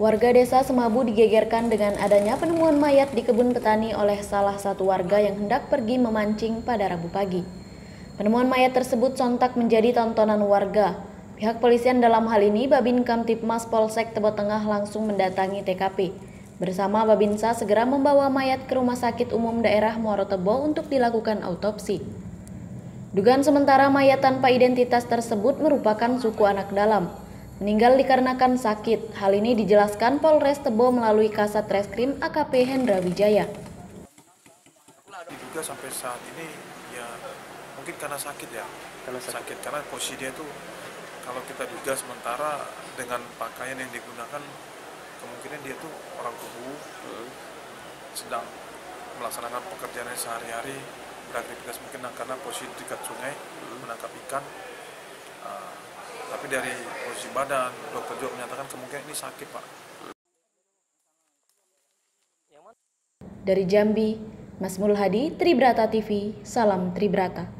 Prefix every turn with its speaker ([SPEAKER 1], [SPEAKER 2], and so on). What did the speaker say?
[SPEAKER 1] Warga desa Semabu digegerkan dengan adanya penemuan mayat di kebun petani oleh salah satu warga yang hendak pergi memancing pada Rabu pagi. Penemuan mayat tersebut sontak menjadi tontonan warga. Pihak polisian dalam hal ini Babin Kamtipmas Polsek Tebo Tengah langsung mendatangi TKP. Bersama Babinsa segera membawa mayat ke Rumah Sakit Umum Daerah Muaro Tebo untuk dilakukan autopsi. Dugaan sementara mayat tanpa identitas tersebut merupakan suku anak dalam. Meninggal dikarenakan sakit. Hal ini dijelaskan Polres Tebo melalui Kasat Reskrim AKP Hendra Wijaya.
[SPEAKER 2] diduga sampai saat ini ya mungkin karena sakit ya
[SPEAKER 3] Karena sakit.
[SPEAKER 2] sakit karena posisi dia tuh kalau kita duga sementara dengan pakaian yang digunakan kemungkinan dia tuh orang kubu sedang melaksanakan pekerjaannya sehari-hari beraktivitas mungkin karena posisi dekat sungai menangkap ikan Ah, tapi dari posisi badan dokter juga menyatakan kemungkinan ini sakit pak
[SPEAKER 1] Dari Jambi, Mas Mulhadi, Tribrata TV, Salam Tribrata.